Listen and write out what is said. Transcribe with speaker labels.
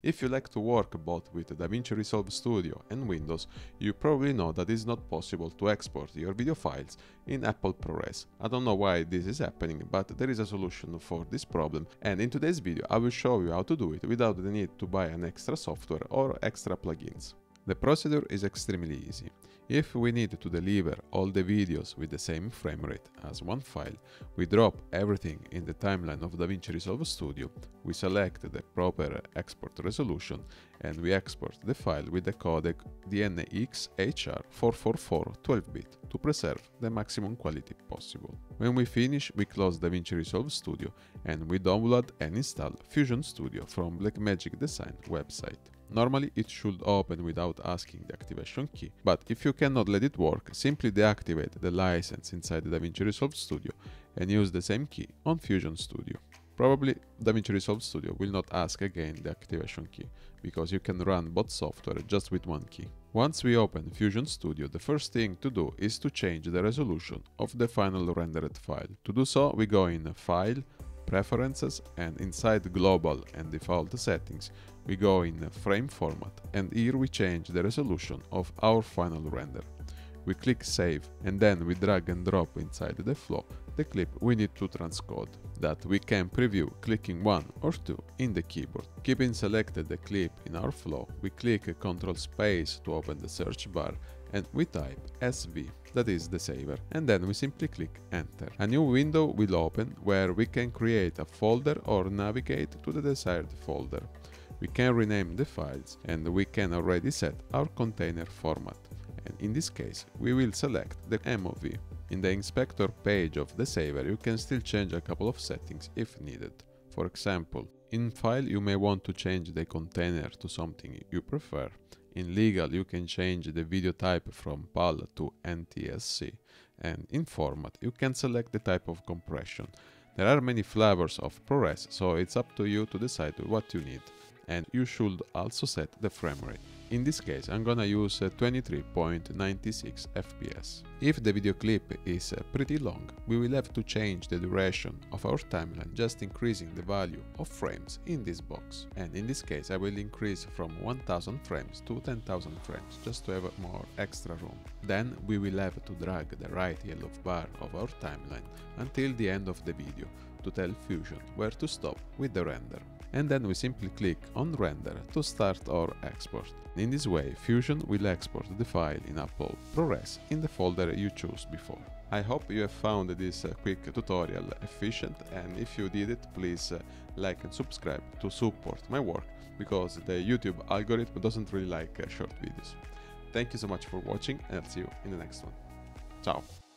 Speaker 1: If you like to work both with DaVinci Resolve Studio and Windows, you probably know that it's not possible to export your video files in Apple ProRes. I don't know why this is happening, but there is a solution for this problem and in today's video I will show you how to do it without the need to buy an extra software or extra plugins. The procedure is extremely easy. If we need to deliver all the videos with the same frame rate as one file, we drop everything in the timeline of DaVinci Resolve Studio, we select the proper export resolution and we export the file with the codec DNX HR444 12-bit to preserve the maximum quality possible. When we finish, we close DaVinci Resolve Studio and we download and install Fusion Studio from Blackmagic Design website. Normally it should open without asking the activation key, but if you cannot let it work, simply deactivate the license inside the DaVinci Resolve Studio and use the same key on Fusion Studio. Probably DaVinci Resolve Studio will not ask again the activation key, because you can run both software just with one key. Once we open Fusion Studio, the first thing to do is to change the resolution of the final rendered file. To do so, we go in File, Preferences and inside Global and Default Settings, we go in frame format and here we change the resolution of our final render. We click save and then we drag and drop inside the flow the clip we need to transcode that we can preview clicking one or two in the keyboard. Keeping selected the clip in our flow, we click Ctrl space to open the search bar and we type SV, that is the saver, and then we simply click enter. A new window will open where we can create a folder or navigate to the desired folder we can rename the files and we can already set our container format. And in this case, we will select the MOV. In the inspector page of the saver, you can still change a couple of settings if needed. For example, in file you may want to change the container to something you prefer. In legal you can change the video type from PAL to NTSC. And in format you can select the type of compression. There are many flavors of ProRes, so it's up to you to decide what you need and you should also set the frame rate. In this case I'm gonna use 23.96 fps. If the video clip is uh, pretty long, we will have to change the duration of our timeline just increasing the value of frames in this box. And in this case I will increase from 1000 frames to 10,000 frames just to have more extra room. Then we will have to drag the right yellow bar of our timeline until the end of the video to tell Fusion where to stop with the render and then we simply click on render to start our export. In this way, Fusion will export the file in Apple ProRes in the folder you chose before. I hope you have found this uh, quick tutorial efficient and if you did it, please uh, like and subscribe to support my work because the YouTube algorithm doesn't really like uh, short videos. Thank you so much for watching and I'll see you in the next one. Ciao!